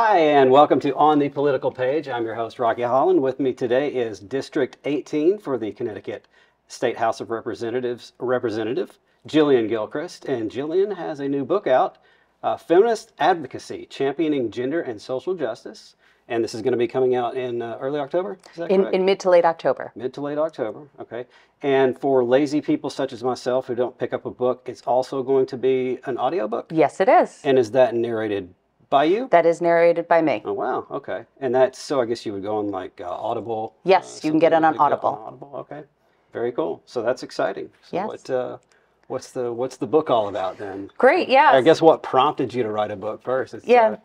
Hi, and welcome to On the Political Page. I'm your host, Rocky Holland. With me today is District 18 for the Connecticut State House of Representatives Representative Jillian Gilchrest. And Jillian has a new book out, uh, Feminist Advocacy Championing Gender and Social Justice. And this is going to be coming out in uh, early October? In, correct? in mid to late October. Mid to late October, okay. And for lazy people such as myself who don't pick up a book, it's also going to be an audiobook. Yes, it is. And is that narrated by you? That is narrated by me. Oh wow, okay. And that's so I guess you would go on like uh, Audible. Yes, uh, you can get it on like that Audible. Audible, okay. Very cool. So that's exciting. So Yes. What, uh, what's the what's the book all about then? Great, yeah. I guess what prompted you to write a book first? It's, Yeah. uh,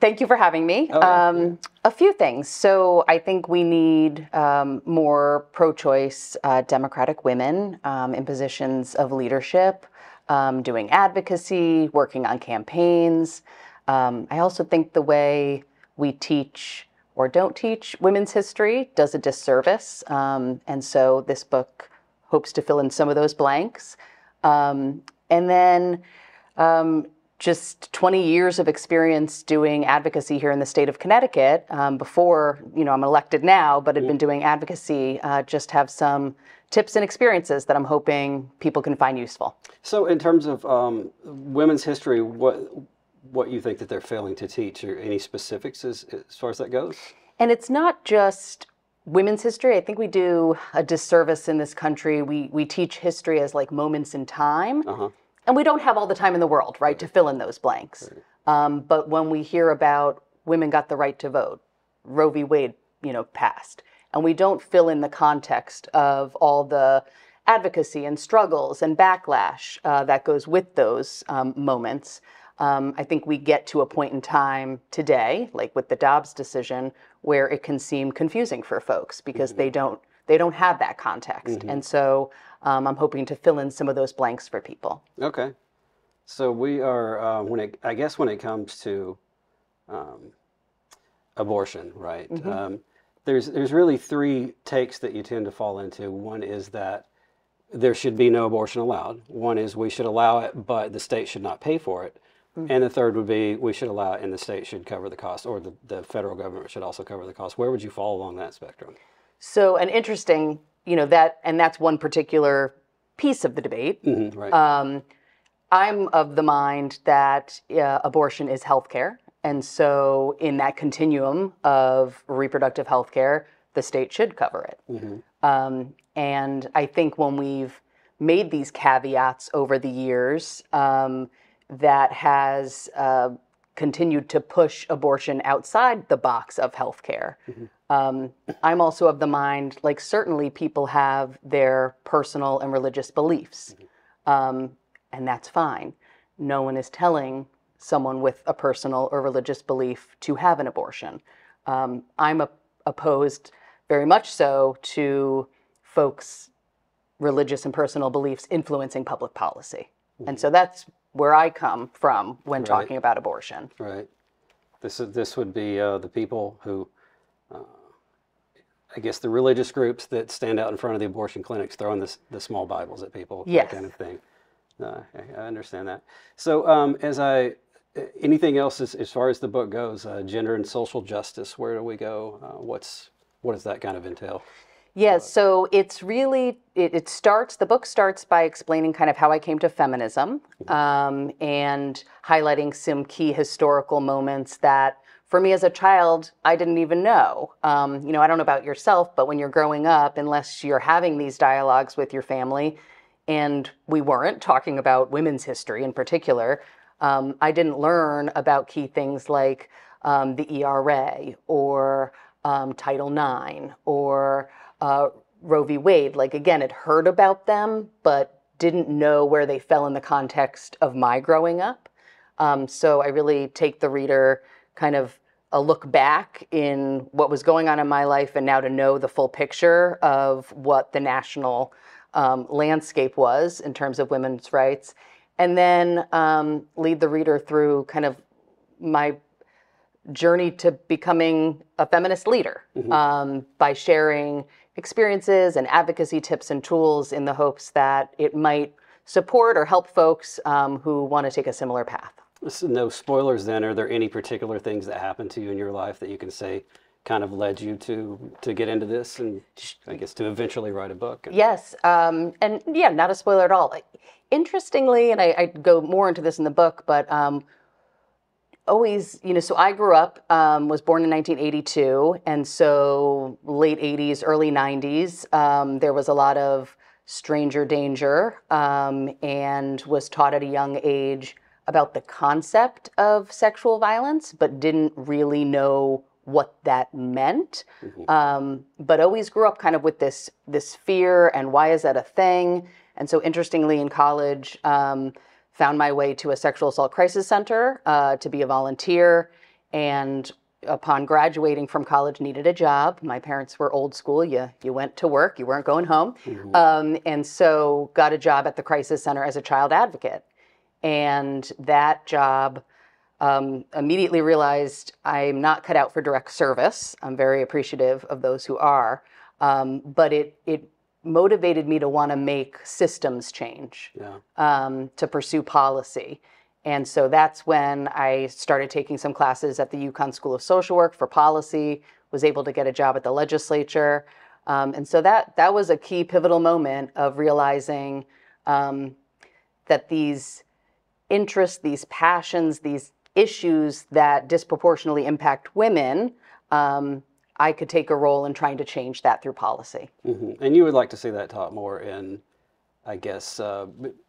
Thank you for having me. Oh, yeah, um, A few things. So I think we need um, more pro-choice uh, Democratic women um, in positions of leadership, um, doing advocacy, working on campaigns. Um, I also think the way we teach or don't teach women's history does a disservice, um, and so this book hopes to fill in some of those blanks. Um, and then um, just 20 years of experience doing advocacy here in the state of Connecticut. Um, before, you know, I'm elected now, but had been doing advocacy. Uh, just have some tips and experiences that I'm hoping people can find useful. So in terms of um, women's history, what what you think that they're failing to teach, or any specifics as, as far as that goes? And it's not just women's history. I think we do a disservice in this country. We we teach history as like moments in time, Uh huh. and we don't have all the time in the world, right, to fill in those blanks. Um, but when we hear about women got the right to vote, Roe v. Wade, you know, passed, and we don't fill in the context of all the advocacy and struggles and backlash uh, that goes with those um, moments. Um, I think we get to a point in time today, like with the Dobbs decision, where it can seem confusing for folks because they don't they don't have that context, and so um, I'm hoping to fill in some of those blanks for people. Okay. So we are uh, when it I guess when it comes to um, abortion, right? Um, there's there's really three takes that you tend to fall into. One is that there should be no abortion allowed. One is we should allow it, but the state should not pay for it. And the third would be we should allow and the state should cover the cost, or the, the federal government should also cover the cost. Where would you fall along that spectrum? So an interesting, you know, that and that's one particular piece of the debate. Mhm, right. Um, I'm of the mind that uh, abortion is healthcare, and so in that continuum of reproductive health care, the state should cover it. Mhm. Um, and I think when we've made these caveats over the years, um, that has uh, continued to push abortion outside the box of healthcare. Um, I'm also of the mind, like, certainly people have their personal and religious beliefs, um, and that's fine. No one is telling someone with a personal or religious belief to have an abortion. Um, I'm a- opposed very much so to folks' religious and personal beliefs influencing public policy. And so that's where I come from when talking about abortion. Right. This is this would be uh, the people who, uh, I guess, the religious groups that stand out in front of the abortion clinics throwing this, the small Bibles at people, Yes. that kind of thing. Uh, I, I understand that. So, um, as I, anything else as, as far as the book goes, uh, gender and social justice, where do we go? Uh, what's what does that kind of entail? Yeah, so it's really, it, it starts, the book starts by explaining kind of how I came to feminism um, and highlighting some key historical moments that for me as a child, I didn't even know. Um, you know, I don't know about yourself, but when you're growing up, unless you're having these dialogues with your family, and we weren't talking about women's history in particular, um, I didn't learn about key things like um, the ERA or um, Title IX or uh, Roe v. Wade. Like, again, had heard about them, but didn't know where they fell in the context of my growing up. Um, so I really take the reader kind of a look back in what was going on in my life and now to know the full picture of what the national um, landscape was in terms of women's rights. And then um, lead the reader through kind of my journey to becoming a feminist leader um, by sharing experiences and advocacy tips and tools in the hopes that it might support or help folks um, who want to take a similar path. So no spoilers then. Are there any particular things that happened to you in your life that you can say kind of led you to to get into this and I guess to eventually write a book? And- Yes, um, and yeah, not a spoiler at all. Interestingly, and I, I go more into this in the book, but um, always, you know, so I grew up, um, was born in 1982, and so late 80s, early 90s, um, there was a lot of stranger danger, um, and was taught at a young age about the concept of sexual violence, but didn't really know what that meant. Um, but always grew up kind of with this this fear and why is that a thing? And so, interestingly, in college, um, found my way to a sexual assault crisis center uh, to be a volunteer. And upon graduating from college, needed a job. My parents were old school. You you went to work. You weren't going home. Um, and so, got a job at the crisis center as a child advocate. And that job. Um, immediately realized I'm not cut out for direct service. I'm very appreciative of those who are, um, but it it motivated me to want to make systems change Yeah. um, to pursue policy. And so that's when I started taking some classes at the UConn School of Social Work for policy, was able to get a job at the legislature. Um, and so that, that was a key pivotal moment of realizing um, that these interests, these passions, these issues that disproportionately impact women, um, I could take a role in trying to change that through policy. hmm And you would like to see that taught more in, I guess, uh,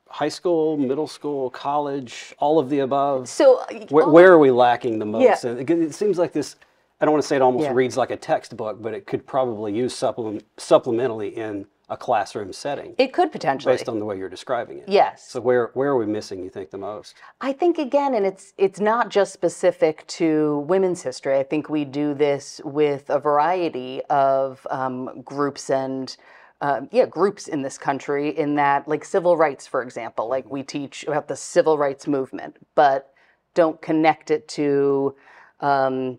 high school, middle school, college, all of the above. So, Where, where are we lacking the most? Yeah. And It, it seems like this. I don't want to say it almost Yeah. reads like a textbook, but it could probably use supplement, supplementally in a classroom setting it could potentially. based on the way you're describing it. yes. So where where are we missing? You think the most? I think again, and it's it's not just specific to women's history. I think we do this with a variety of um, groups and uh, yeah, groups in this country. In that, like civil rights, for example, like we teach about the civil rights movement, but don't connect it to um,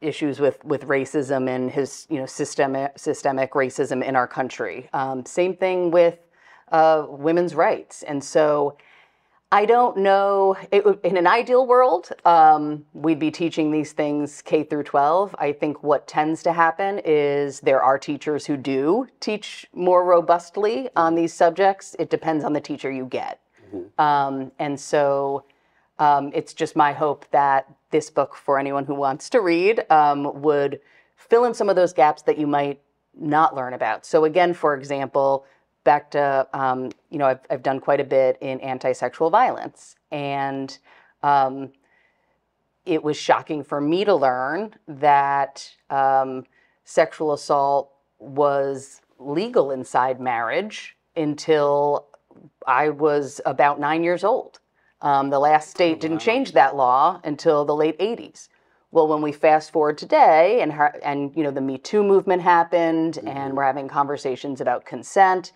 issues with with racism and his you know systemic systemic racism in our country. Um, same thing with uh, women's rights, and so. I don't know. It, in an ideal world, um, we'd be teaching these things K through 12. I think what tends to happen is there are teachers who do teach more robustly on these subjects. It depends on the teacher you get. Um, and so um, it's just my hope that this book, for anyone who wants to read, um, would fill in some of those gaps that you might not learn about. So, again, for example, back to, um, you know, I've, I've done quite a bit in anti sexual violence. And um, it was shocking for me to learn that um, sexual assault was legal inside marriage until I was about nine years old. Um, the last state didn't change that law until the late 80s. Well, when we fast forward today, and and you know the Me Too movement happened, and we're having conversations about consent,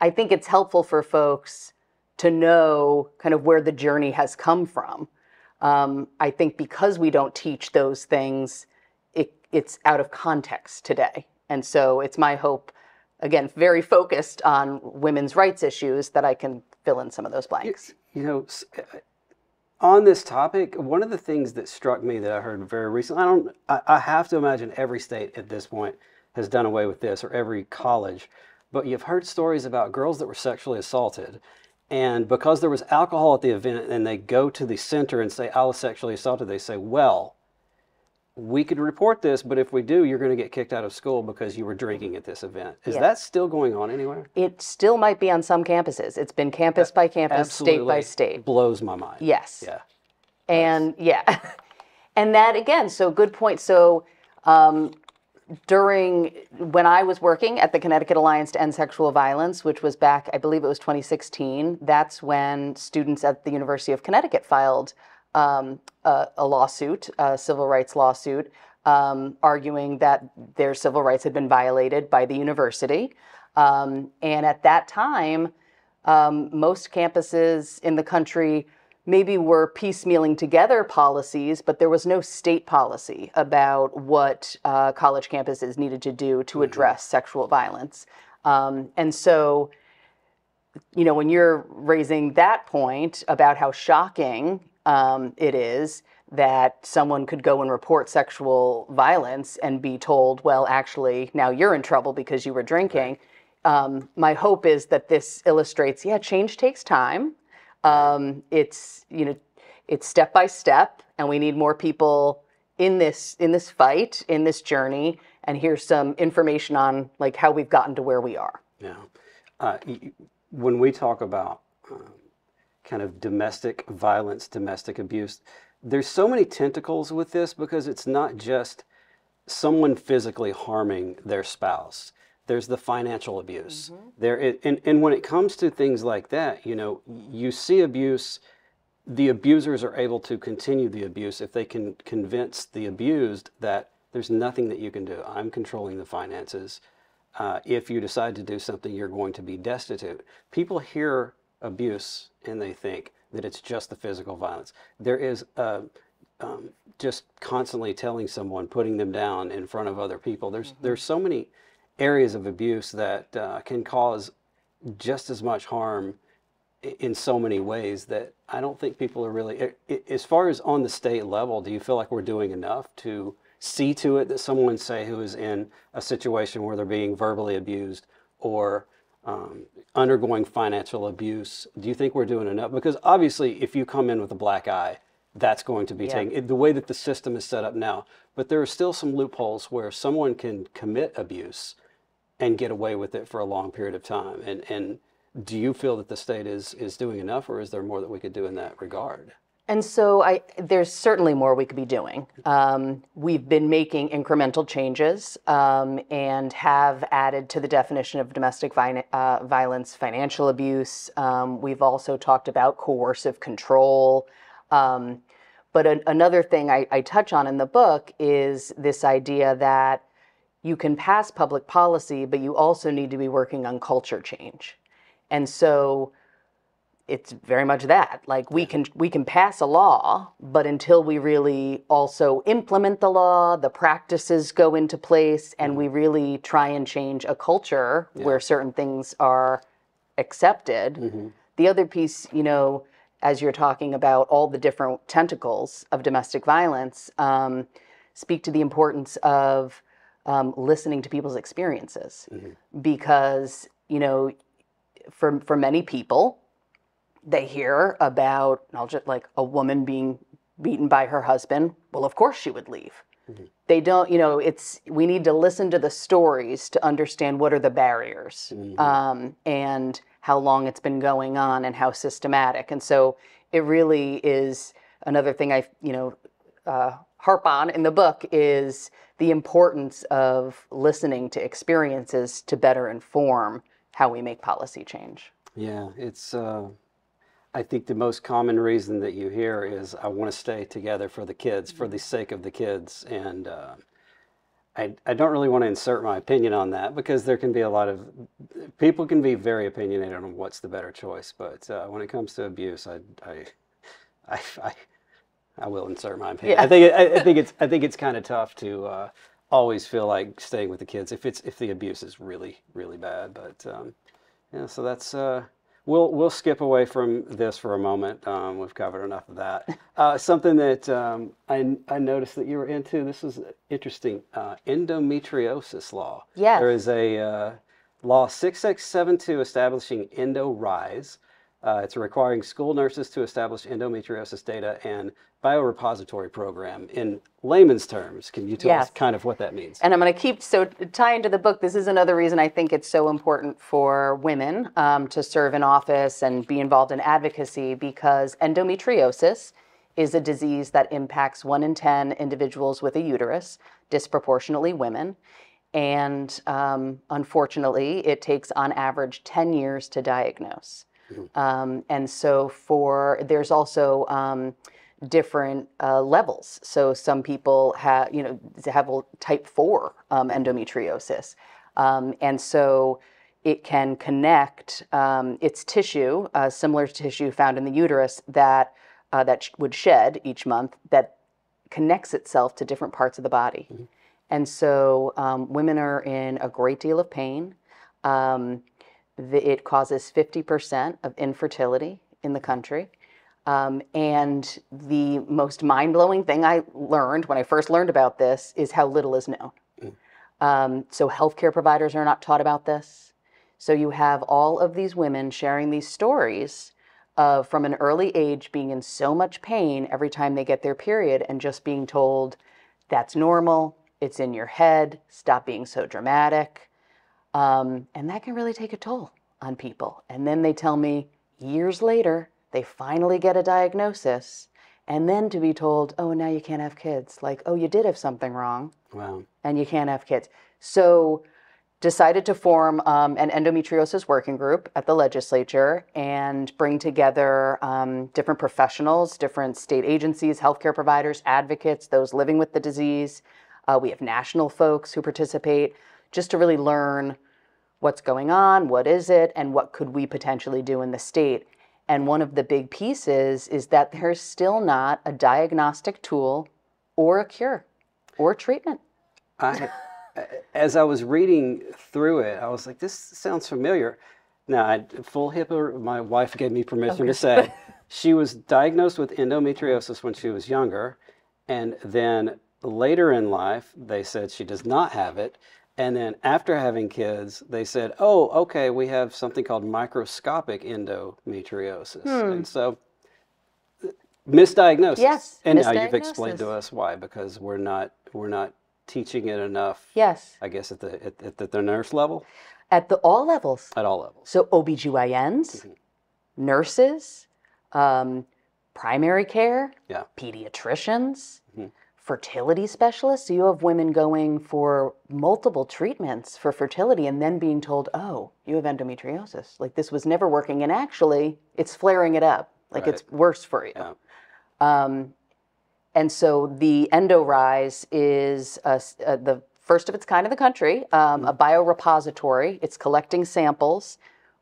I think it's helpful for folks to know kind of where the journey has come from. Um, I think because we don't teach those things, it, it's out of context today, and so it's my hope, again, very focused on women's rights issues, that I can fill in some of those blanks. You know, uh, on this topic, one of the things that struck me that I heard very recently, I don't, I, I have to imagine every state at this point has done away with this, or every college, but you've heard stories about girls that were sexually assaulted. And because there was alcohol at the event, and they go to the center and say, I was sexually assaulted, they say, Well, we could report this, but if we do, you're going to get kicked out of school because you were drinking at this event. Is that still going on anywhere? It still might be on some campuses. It's been campus by campus, state by state. Blows my mind. Yes. Yeah. And yeah, and that again, so good point. So um, during when I was working at the Connecticut Alliance to End Sexual Violence, which was back, I believe it was 2016, that's when students at the University of Connecticut filed um, a, a lawsuit, a civil rights lawsuit, um, arguing that their civil rights had been violated by the university. Um, and at that time, um, most campuses in the country maybe were piecemealing together policies, but there was no state policy about what uh, college campuses needed to do to address sexual violence. Um, and so, you know, when you're raising that point about how shocking um, it is that someone could go and report sexual violence and be told, well, actually, now you're in trouble because you were drinking. Um, my hope is that this illustrates, yeah, change takes time. Um, it's you know, it's step by step, and we need more people in this in this fight, in this journey. And here's some information on like how we've gotten to where we are. Yeah. Uh, when we talk about um, kind of domestic violence, domestic abuse, there's so many tentacles with this because it's not just someone physically harming their spouse. There's the financial abuse. There, i- and, and when it comes to things like that, you know, you see abuse. The abusers are able to continue the abuse if they can convince the abused that there's nothing that you can do. I'm controlling the finances uh, if you decide to do something, you're going to be destitute. People hear abuse and they think that it's just the physical violence. There is uh, um, just constantly telling someone, putting them down in front of other people. There's there's so many areas of abuse that uh, can cause just as much harm in so many ways that I don't think people are really. As far as on the state level, do you feel like we're doing enough to see to it that someone, say, who is in a situation where they're being verbally abused or um, undergoing financial abuse, do you think we're doing enough? Because obviously, if you come in with a black eye, that's going to be Yeah. taken the way that the system is set up now. But there are still some loopholes where someone can commit abuse and get away with it for a long period of time. And and do you feel that the state is is doing enough, or is there more that we could do in that regard? And so I, there's certainly more we could be doing. Um, we've been making incremental changes um, and have added to the definition of domestic vi- uh, violence financial abuse. Um, we've also talked about coercive control. Um, but an, another thing I, I touch on in the book is this idea that you can pass public policy, but you also need to be working on culture change. And so it's very much that. Like we can we can pass a law but until we really also implement the law the practices go into place and we really try and change a culture where certain things are accepted. The other piece you know as you're talking about all the different tentacles of domestic violence um, speak to the importance of um, listening to people's experiences. Because you know for for many people they hear about I'll just like a woman being beaten by her husband. Well, of course she would leave. They don't, you know, it's we need to listen to the stories to understand what are the barriers um, and how long it's been going on and how systematic. And so it really is another thing I, you know, uh, harp on in the book is the importance of listening to experiences to better inform how we make policy change. Yeah, it's. Uh, I think the most common reason that you hear is I want to stay together for the kids, for the sake of the kids, and uh, I I don't really want to insert my opinion on that because there can be a lot of people can be very opinionated on what's the better choice, but uh, when it comes to abuse, I I I. I I will insert my opinion. Yeah. I think I, I think it's I think it's kind of tough to uh, always feel like staying with the kids if it's if the abuse is really really bad. But um, yeah, so that's uh, we'll we'll skip away from this for a moment. Um, we've covered enough of that. Uh, something that um, I I noticed that you were into. This is interesting. Uh, endometriosis law. Yes. There is a uh, law 6672 establishing Endo Rise. Uh, it's requiring school nurses to establish endometriosis data and biorepository program. In layman's terms, can you tell us kind of what that means? And I'm going to keep so tie into the book. This is another reason I think it's so important for women um, to serve in office and be involved in advocacy because endometriosis is a disease that impacts one in ten individuals with a uterus, disproportionately women. And um, unfortunately, it takes on average 10 years to diagnose. Um, and so, for there's also um, different uh, levels. So, some people have, you know, have a type four um, endometriosis. Um, and so, it can connect um, its tissue, uh, similar to tissue found in the uterus, that uh, that sh- would shed each month, that connects itself to different parts of the body. And so um, women are in a great deal of pain. Um, it causes 50% of infertility in the country. Um, and the most mind blowing thing I learned when I first learned about this is how little is known. Um, so, healthcare providers are not taught about this. So, you have all of these women sharing these stories of from an early age being in so much pain every time they get their period and just being told that's normal, it's in your head, stop being so dramatic. Um, and that can really take a toll on people. And then they tell me years later, they finally get a diagnosis. And then to be told, oh, now you can't have kids. Like, oh, you did have something wrong Wow. and you can't have kids. So decided to form um, an endometriosis working group at the legislature and bring together um, different professionals, different state agencies, healthcare providers, advocates, those living with the disease. Uh, we have national folks who participate just to really learn what's going on, what is it, and what could we potentially do in the state. And one of the big pieces is that there's still not a diagnostic tool or a cure or treatment. I, as I was reading through it, I was like, this sounds familiar. Now, I full HIPAA. My wife gave me permission to say she was diagnosed with endometriosis when she was younger, and then later in life they said she does not have it. And then after having kids, they said, "Oh, okay, we have something called microscopic endometriosis." And so, misdiagnosis. Yes, and now you've explained to us why because we're not we're not teaching it enough. Yes, I guess at the at, at the, nurse level, at the all levels. at all levels. So OBGYNs, nurses, um, primary care, Yeah. pediatricians, fertility specialists. So you have women going for multiple treatments for fertility and then being told, oh, you have endometriosis. Like this was never working. And actually, it's flaring it up. Like it's worse for you. Yeah. Um, and so the EndoRise is a s- uh, the first of its kind in the country, um, a biorepository. It's collecting samples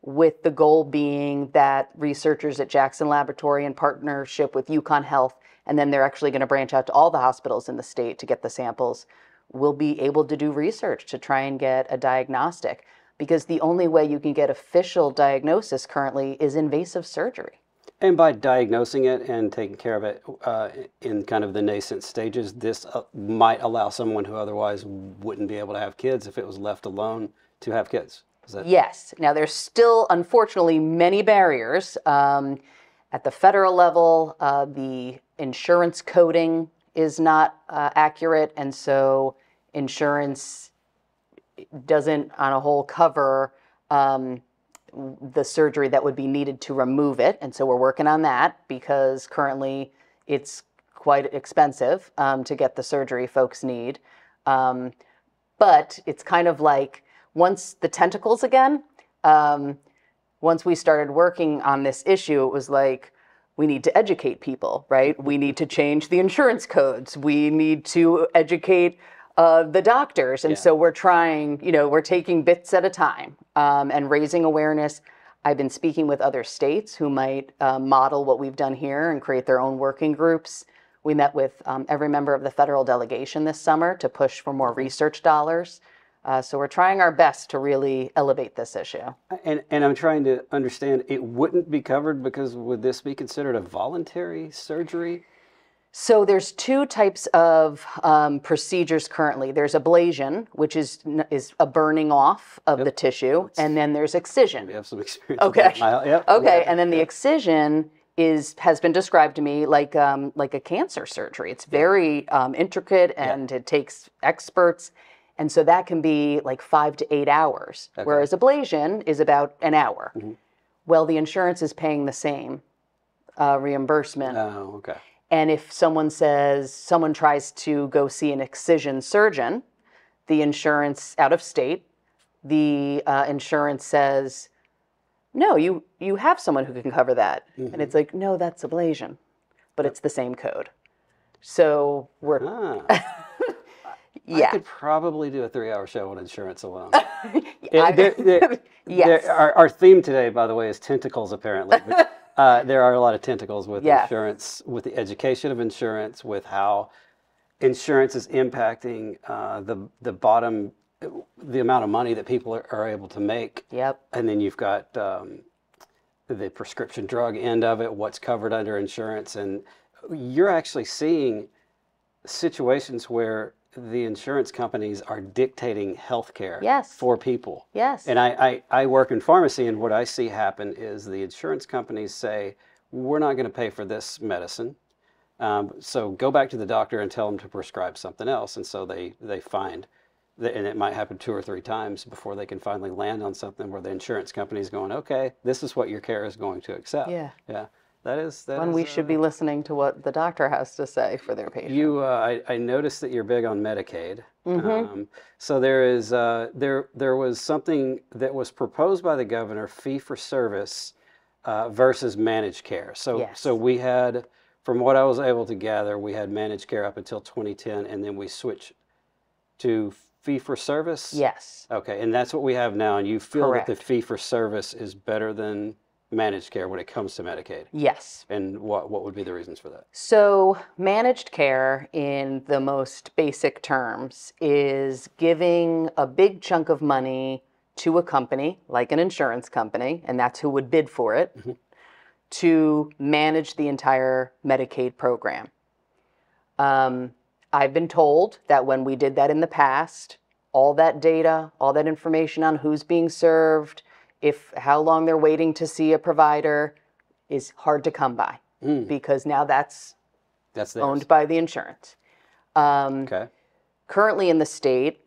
with the goal being that researchers at Jackson Laboratory in partnership with UConn Health, and then they're actually going to branch out to all the hospitals in the state to get the samples, will be able to do research to try and get a diagnostic. Because the only way you can get official diagnosis currently is invasive surgery. And by diagnosing it and taking care of it uh, in kind of the nascent stages, this uh, might allow someone who otherwise wouldn't be able to have kids if it was left alone to have kids. That Yes. Now, there's still, unfortunately, many barriers. Um, at the federal level, uh, the insurance coding is not uh, accurate, and so insurance doesn't, on a whole, cover um, the surgery that would be needed to remove it. And so we're working on that because currently it's quite expensive um, to get the surgery folks need. Um, but it's kind of like once the tentacles again, um, once we started working on this issue, it was like, we need to educate people, right? We need to change the insurance codes. We need to educate uh, the doctors. And so we're trying, you know, we're taking bits at a time um, and raising awareness. I've been speaking with other states who might uh, model what we've done here and create their own working groups. We met with um, every member of the federal delegation this summer to push for more research dollars. Uh, so we're trying our best to really elevate this issue. And, and I'm trying to understand it wouldn't be covered because would this be considered a voluntary surgery? So there's two types of um, procedures currently. There's ablation, which is is a burning off of the tissue, and then there's excision. We have some experience. with Okay. Yep. Okay, and then the excision is has been described to me like um, like a cancer surgery. It's very um, intricate and it takes experts, and so that can be like five to eight hours, whereas ablation is about an hour. Well, the insurance is paying the same uh, reimbursement. Oh, okay. And if someone says, someone tries to go see an excision surgeon, the insurance out of state, the uh, insurance says, no, you, you have someone who can cover that. And it's like, no, that's ablation, but it's the same code. So we're, Ah, I could probably do a three-hour show on insurance alone. It- there- there- Yes. there- our, our theme today, by the way, is tentacles. Apparently, But, uh, there are a lot of tentacles with Yeah. insurance, with the education of insurance, with how insurance is impacting uh, the the bottom, the amount of money that people are, are able to make, Yep. and then you've got um, the prescription drug end of it, what's covered under insurance, and you're actually seeing situations where the insurance companies are dictating health care Yes. for people. Yes. And I, I, I work in pharmacy, and what I see happen is the insurance companies say, we're not going to pay for this medicine. Um, so go back to the doctor and tell them to prescribe something else. And so they, they find, that, and it might happen two or three times before they can finally land on something where the insurance company is going, okay, this is what your care is going to accept. Yeah. Yeah. That is, that when is, we uh, should be listening to what the doctor has to say for their patient. you, uh, I, I noticed that you're big on Medicaid. Mm-hmm. Um, so there is, uh, there, there was something that was proposed by the governor, fee for service uh, versus managed care. So, Yes. so we had, from what I was able to gather, we had managed care up until 2010, and then we switched to fee for service. yes. Okay, and that's what we have now. And you feel that the fee for service is better than managed care when it comes to Medicaid. Yes. And what what would be the reasons for that? So, managed care, in the most basic terms, is giving a big chunk of money to a company, like an insurance company, and that's who would bid for it, to manage the entire Medicaid program. Um, I've been told that when we did that in the past, all that data, all that information on who's being served, if how long they're waiting to see a provider, is hard to come by because now that's That's theirs. owned by the insurance. Um, Okay. currently in the state,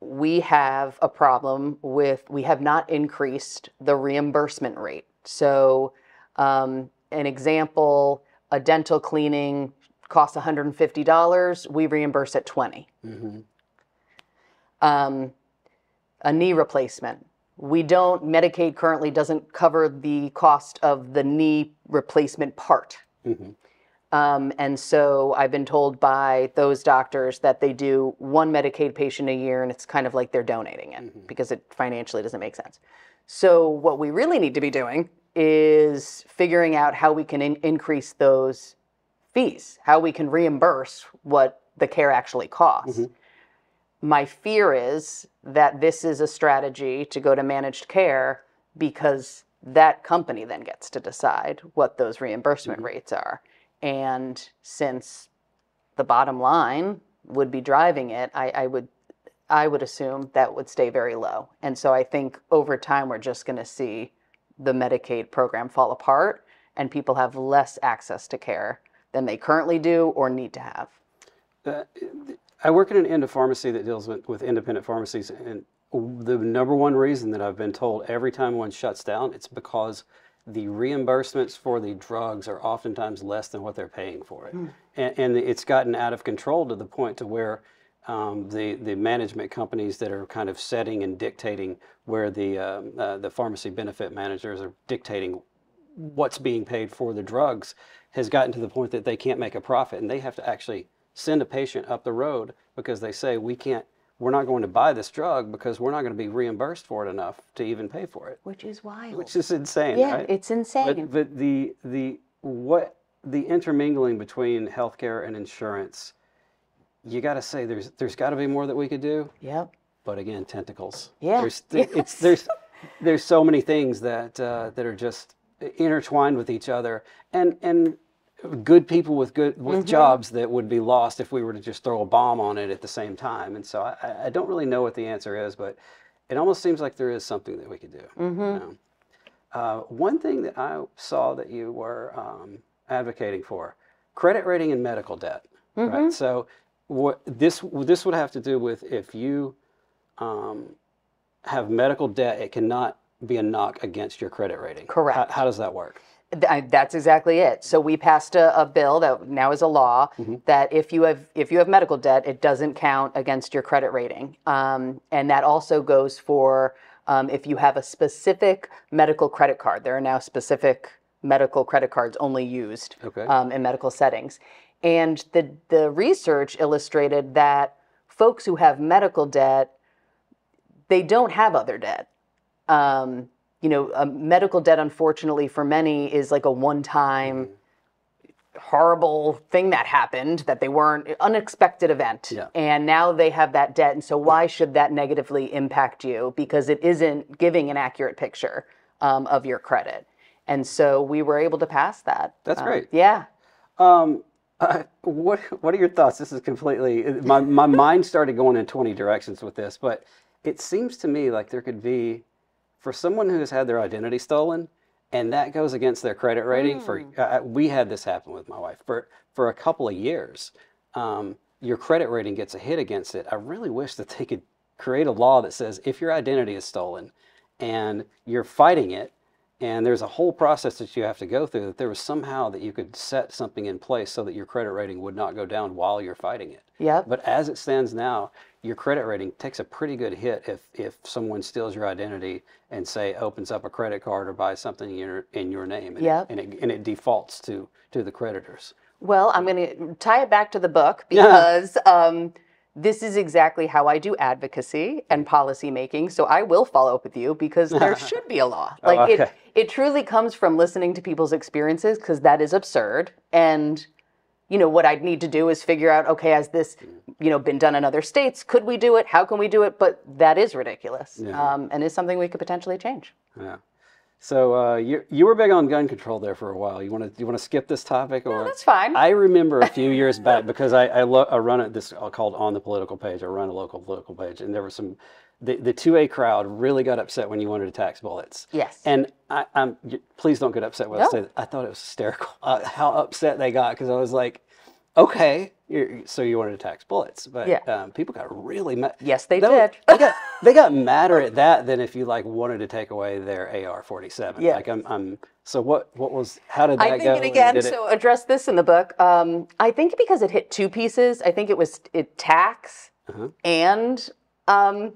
we have a problem with we have not increased the reimbursement rate. So, um, an example: a dental cleaning costs $150. We reimburse at 20. hmm Um, a knee replacement. We don't. Medicaid currently doesn't cover the cost of the knee replacement part. hmm Um, and so I've been told by those doctors that they do one Medicaid patient a year, and it's kind of like they're donating it because it financially doesn't make sense. So what we really need to be doing is figuring out how we can in- increase those fees, how we can reimburse what the care actually costs. My fear is that this is a strategy to go to managed care because that company then gets to decide what those reimbursement rates are. And since the bottom line would be driving it, I, I would I would assume that would stay very low. And so I think over time we're just going to see the Medicaid program fall apart and people have less access to care than they currently do or need to have. Uh, I work in an end of pharmacy that deals with, with independent pharmacies, and the number one reason that I've been told every time one shuts down, it's because the reimbursements for the drugs are oftentimes less than what they're paying for it, and, and it's gotten out of control to the point to where um, the the management companies that are kind of setting and dictating where the um, uh, the pharmacy benefit managers are dictating what's being paid for the drugs has gotten to the point that they can't make a profit and they have to actually send a patient up the road because they say we can't we're not going to buy this drug because we're not going to be reimbursed for it enough to even pay for it Which is wild. which is insane yeah, right it's insane. but, but the the what the intermingling between healthcare and insurance you got to say there's there's got to be more that we could do yep. but again tentacles Yeah. there's th- it's there's there's so many things that uh, that are just intertwined with each other and and good people with good with Mm-hmm. jobs that would be lost if we were to just throw a bomb on it at the same time and so I- I, don't really know what the answer is but it almost seems like there is something that we could do Mm-hmm. you know? uh, one thing that I saw that you were um, advocating for credit rating and medical debt Mm-hmm. right so what this this would have to do with if you um, have medical debt, it cannot be a knock against your credit rating. Correct. How, how does that work? That's exactly it. So we passed a, a bill that now is a law that if you have if you have medical debt, it doesn't count against your credit rating, um, and that also goes for um, if you have a specific medical credit card. There are now specific medical credit cards only used Okay. um, in medical settings, and the the research illustrated that folks who have medical debt they don't have other debt. Um, you know, a medical debt, unfortunately, for many is like a one-time horrible thing that happened that they weren't unexpected event Yeah. and now they have that debt and so why should that negatively impact you because it isn't giving an accurate picture um, of your credit And so we were able to pass that. That's Um, great. Yeah. Um, uh, what what are your thoughts? This is completely my my mind started going in twenty directions with this, but it seems to me like there could be for someone who has had their identity stolen, and that goes against their credit rating. For uh, we had this happen with my wife for for a couple of years. Um, your credit rating gets a hit against it. I really wish that they could create a law that says if your identity is stolen and you're fighting it and there's a whole process that you have to go through that there was somehow that you could set something in place so that your credit rating would not go down while you're fighting it Yep. but as it stands now your credit rating takes a pretty good hit if if someone steals your identity and say opens up a credit card or buys something in your in your name and, Yep. and, it, and it defaults to to the creditors Well, I'm going to tie it back to the book because um, this is exactly how I do advocacy and policy making. So I will follow up with you because there should be a law. Like okay. it, it truly comes from listening to people's experiences because that is absurd. And you know what I'd need to do is figure out, okay, has this, you know, been done in other states? Could we do it? How can we do it? But that is ridiculous, Yeah. um, and is something we could potentially change. yeah so uh, you you were big on gun control there for a while. You want to you want to skip this topic or That's fine. I remember a few years back because I I, lo- I run it this uh, called on the political page. I run a local political page, and there were some the the two A crowd really got upset when you wanted to tax bullets. yes. And I, I'm please don't get upset when I No. say that. I thought it was hysterical uh, how upset they got because I was like, okay, you're, so you wanted to tax bullets, but Yeah. um, people got really mad. yes, they did. they got they got madder at that than if you like wanted to take away their AR-47. Yeah. Like I'm, I'm so what what was how did that I go? think it and again. it- So address this in the book. Um, I think because it hit two pieces. I think it was it tax Uh-huh. and um,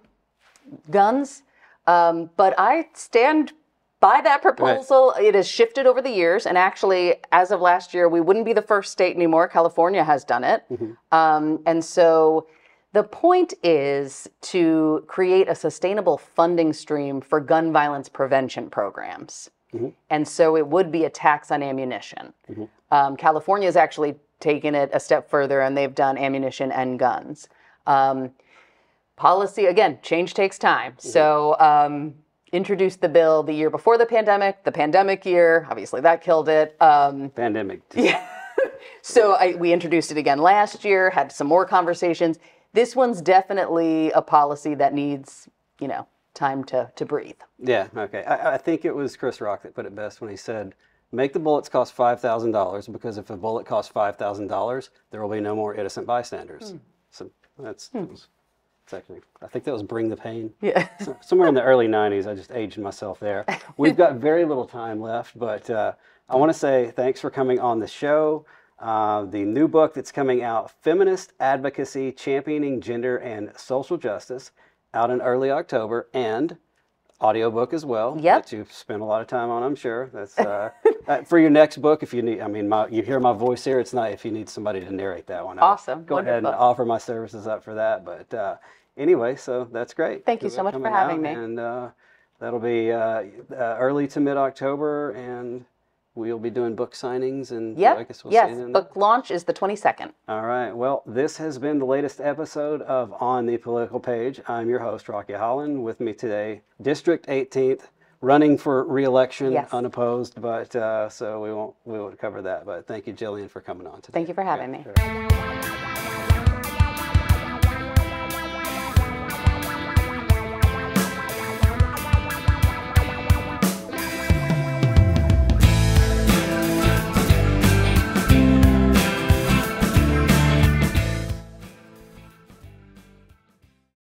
guns. Um, but I stand by that proposal. It has shifted over the years, and actually, as of last year, we wouldn't be the first state anymore. California has done it, um, and so. The point is to create a sustainable funding stream for gun violence prevention programs. And so it would be a tax on ammunition. Um, California has actually taken it a step further and they've done ammunition and guns. Um, policy, again, change takes time. So um, introduced the bill the year before the pandemic, the pandemic year, obviously that killed it. Um, pandemic. Yeah. so I, we introduced it again last year, had some more conversations. This one's definitely a policy that needs, you know, time to, to breathe. Yeah, okay. I, I think it was Chris Rock that put it best when he said, "Make the bullets cost five thousand dollars because if a bullet costs five thousand dollars, there will be no more innocent bystanders." So that's that actually I think that was "Bring the Pain." Yeah. So- somewhere in the early 90s. I just aged myself there. We've got very little time left, but uh, I want to say thanks for coming on the show. Uh, the new book that's coming out, Feminist Advocacy Championing Gender and Social Justice, out in early October, and audiobook as well. Yep. That you've spent a lot of time on, I'm sure. That's uh, uh, for your next book. If you need, I mean, my, you hear my voice here. It's not if you need somebody to narrate that one. I'll Awesome. Go ahead and offer my services up for that. But uh, anyway, so that's great. Thank you so much for having me. And uh, that'll be uh, uh, early to mid October, and we'll be doing book signings. And Yep. I guess we'll see yes. you. Book launch is the 22nd. All right. Well, this has been the latest episode of On the Political Page. I'm your host, Rocky Holland. With me today, District 18th, running for re-election, Yes. unopposed. But uh, so we won't we won't cover that. But thank you, Jillian, for coming on today. Thank you for having me. Sure.